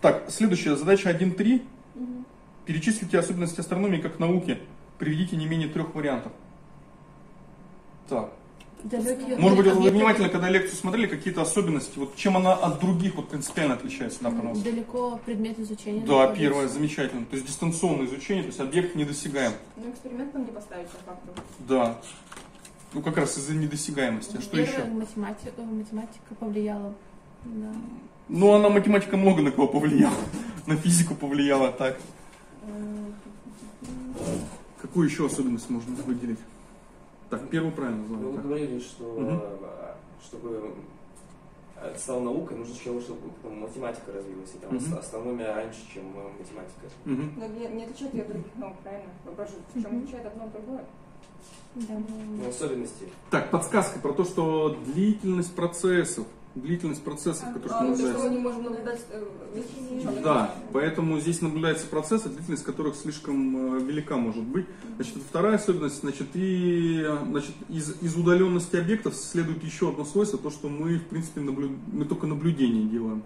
Так, следующая задача 1.3. Перечислите особенности астрономии как науки. Приведите не менее трех вариантов. Так. Далекие Может быть, вот вы внимательно, когда лекцию смотрели, какие-то особенности, вот чем она от других вот принципиально отличается, да, пожалуйста? Далеко предмет изучения. Да, находится. первое, замечательно. То есть дистанционное изучение, то есть объект недосягаем. Ну, эксперимент там не поставить по факту. Да. Ну, как раз из-за недосягаемости. А что еще? Математика, математика повлияла. Да. Ну, она математика много на кого повлияла. На физику повлияла, так. Какую еще особенность можно выделить? Так, первую правильно Ну, назвали. вы так. говорили, что э, чтобы это стало наукой, нужно сначала, чтобы математика развилась. И там ас- астрономия раньше, чем э, математика. Но не, не отличает ее от других наук, правильно? Вопрос в чем отличает одно от другое? Да. Ну, особенности. Так, подсказка про то, что длительность процессов, длительность процессов, которые А, то, что мы наблюдаются. не можем наблюдать э, Да, поэтому здесь наблюдается процессы, длительность которых слишком э, велика может быть. Значит, вторая особенность, значит, и э, значит, из, из удаленности объектов следует еще одно свойство, то, что мы, в принципе, наблю... мы только наблюдение делаем.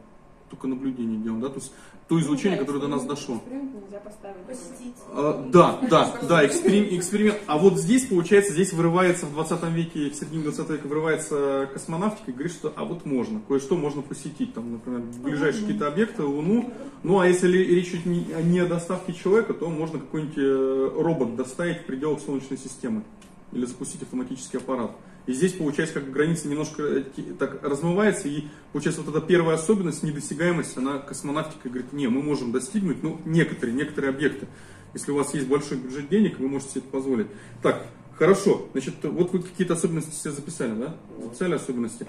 Только наблюдение делаем, да, то есть то излучение, которое до нас дошло. Эксперимент нельзя поставить. Посетить. А, да, да, да, эксперим- эксперимент. А вот здесь, получается, здесь вырывается в 20 веке, в середине 20 века вырывается космонавтика и говорит, что а вот можно, кое-что можно посетить, там, например, ближайшие какие-то объекты, Луну. Ну, а если ли- речь идет не, не о доставке человека, то можно какой-нибудь э, робот доставить в пределах Солнечной системы или запустить автоматический аппарат. И здесь, получается, как граница немножко э, так размывается, и получается вот эта первая особенность, недосягаемость, она космонавтика говорит, не, мы можем достигнуть, ну, некоторые, некоторые объекты. Если у вас есть большой бюджет денег, вы можете себе это позволить. Так, хорошо, значит, вот вы какие-то особенности себе записали, да? Записали особенности.